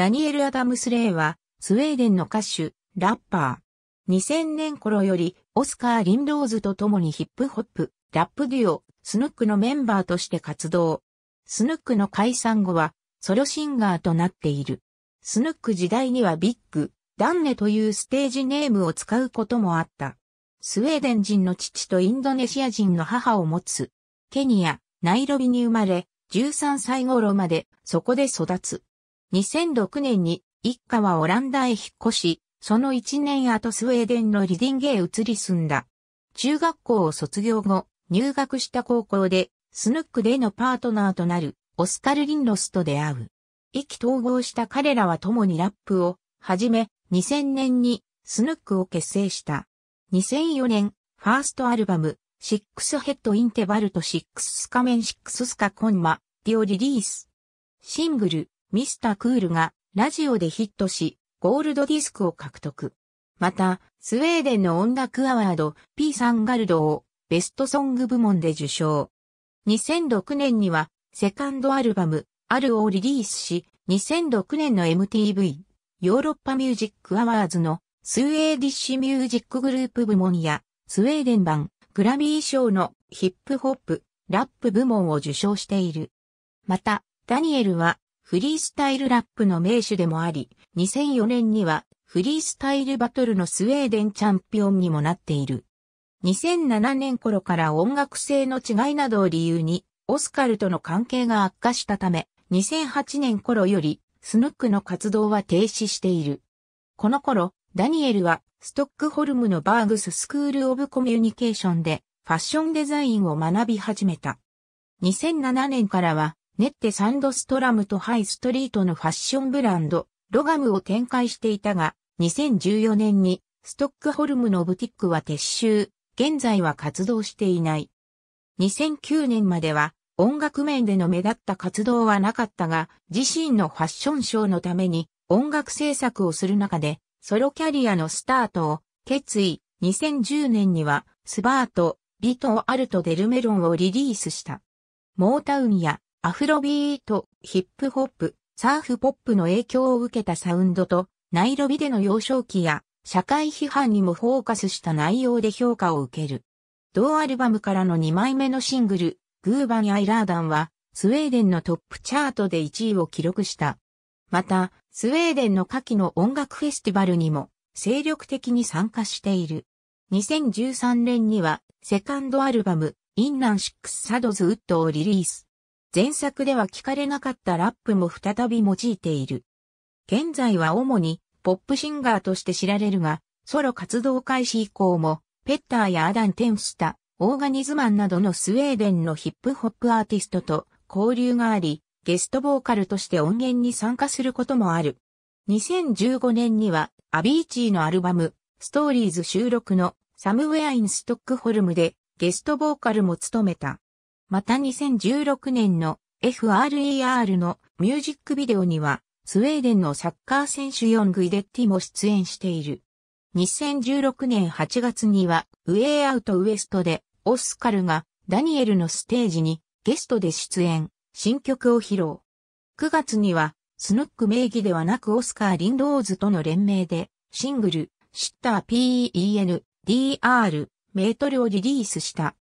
ダニエル・アダムス・レイは、スウェーデンの歌手、ラッパー。2000年頃より、オスカー・リンローズと共にヒップホップ、ラップデュオ、スヌックのメンバーとして活動。スヌックの解散後は、ソロシンガーとなっている。スヌック時代にはビッグ、ダンネというステージネームを使うこともあった。スウェーデン人の父とインドネシア人の母を持つ。ケニア、ナイロビに生まれ、13歳頃までそこで育つ。2006年に一家はオランダへ引っ越し、その1年後スウェーデンのリディンゲへ移り住んだ。中学校を卒業後、入学した高校で、スヌックでのパートナーとなるオスカル・リンロスと出会う。意気投合した彼らは共にラップを始め、2000年にスヌックを結成した。2004年、ファーストアルバム、シックスヘッドインテバルとシックススカメンシックススカコンマ、dit をリリース。シングル、ミスタークールがラジオでヒットし、ゴールドディスクを獲得。また、スウェーデンの音楽アワード P サンガルドをベストソング部門で受賞。2006年にはセカンドアルバム、 Är をリリースし、2006年の MTV、ヨーロッパミュージックアワーズのスウェーディッシュミュージックグループ部門や、スウェーデン版グラミー賞のヒップホップ、ラップ部門を受賞している。また、ダニエルはフリースタイルラップの名手でもあり、2004年にはフリースタイルバトルのスウェーデンチャンピオンにもなっている。2007年頃から音楽性の違いなどを理由に、オスカルとの関係が悪化したため、2008年頃より、スヌックの活動は停止している。この頃、ダニエルは、ストックホルムのバーグススクールオブコミュニケーションで、ファッションデザインを学び始めた。2007年からは、ネッテサンドストラムとハイストリートのファッションブランド、ロガムを展開していたが、2014年にストックホルムのブティックは撤収、現在は活動していない。2009年までは音楽面での目立った活動はなかったが、自身のファッションショーのために音楽制作をする中で、ソロキャリアのスタートを決意、2010年にはスバート、ビト・アルト・デルメロンをリリースした。モータウンやアフロビート、ヒップホップ、サーフポップの影響を受けたサウンドと、ナイロビでの幼少期や社会批判にもフォーカスした内容で評価を受ける。同アルバムからの2枚目のシングル、 Gubben i lådan は、スウェーデンのトップチャートで1位を記録した。また、スウェーデンの夏季の音楽フェスティバルにも精力的に参加している。2013年には、セカンドアルバム、 Innan vi suddas ut をリリース。前作では聞かれなかったラップも再び用いている。現在は主にポップシンガーとして知られるが、ソロ活動開始以降も、ペッターやアダン・テンスタ、オーガニズマンなどのスウェーデンのヒップホップアーティストと交流があり、ゲストボーカルとして音源に参加することもある。2015年には、アビーチーのアルバム、ストーリーズ収録のサムウェアインストックホルムでゲストボーカルも務めた。また2016年の FRER のミュージックビデオには、スウェーデンのサッカー選手ヨングイデッティも出演している。2016年8月には、ウェイアウトウエストで、オスカルがダニエルのステージにゲストで出演、新曲を披露。9月には、スヌック名義ではなくオスカー・リンローズとの連名で、シングル、シッター PEN、DR、メートルをリリースした。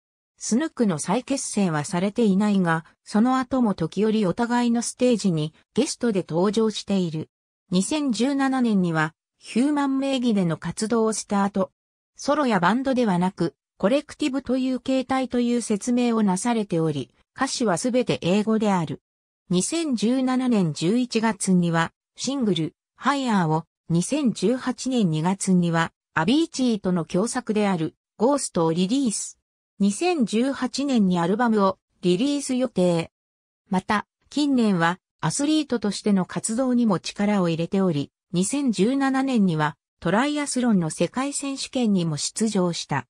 スヌックの再結成はされていないが、その後も時折お互いのステージにゲストで登場している。2017年にはヒューマン名義での活動をスタート。ソロやバンドではなく、コレクティブという形態という説明をなされており、歌詞はすべて英語である。2017年11月にはシングル、ハイヤーを、2018年2月にはアビーチーとの共作であるゴーストをリリース。2018年にアルバムをリリース予定。また、近年はアスリートとしての活動にも力を入れており、2017年にはトライアスロンの世界選手権にも出場した。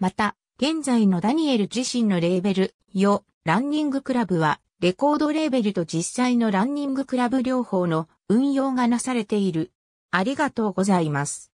また、現在のダニエル自身のレーベル、ヨ、ランニングクラブは、レコードレーベルと実際のランニングクラブ両方の運用がなされている。ありがとうございます。